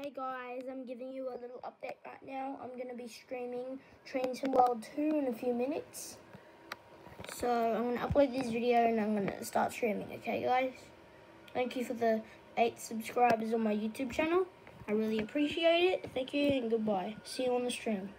Hey guys, I'm giving you a little update right now. I'm going to be streaming Train to World 2 in a few minutes. So I'm going to upload this video and I'm going to start streaming, okay guys? Thank you for the 8 subscribers on my YouTube channel. I really appreciate it. Thank you and goodbye. See you on the stream.